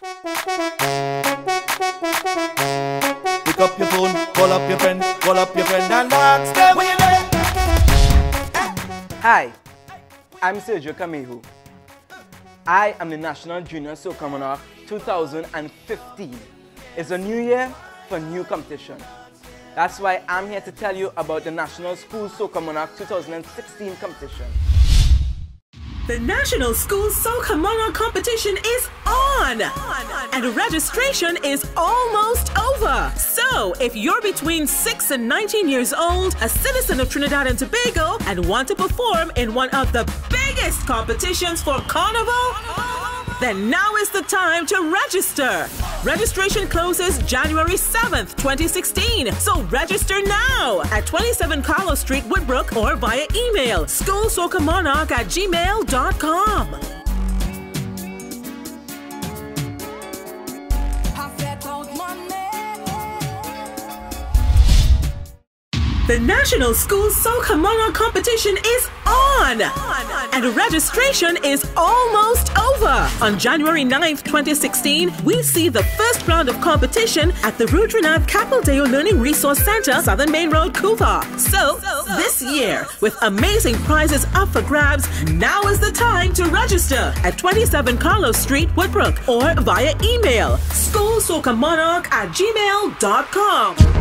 Pick up your phone, call up your friend, call up your friend and ask them where you there. Eh? Hi, I'm Sergio Camejo. I am the National Junior Soca Monarch 2015. It's a new year for new competition. That's why I'm here to tell you about the National School Soca Monarch 2016 competition. The National School Soca Monarch competition is on! And registration is almost over. So, if you're between 6 and 19 years old, a citizen of Trinidad and Tobago, and want to perform in one of the biggest competitions for Carnival, then now is the time to register. Registration closes January 7th, 2016. So register now at 27 Carlos Street, Woodbrook, or via email schoolsocamonarch at gmail.com. The National School Soca Monarch competition is on! And registration is almost over. On January 9th, 2016, we see the first round of competition at the Rudranath Capildeo Learning Resource Center, Southern Main Road, Couva. So, this year, with amazing prizes up for grabs, now is the time to register at 27 Carlos Street, Woodbrook, or via email schoolsocamonarch at gmail.com.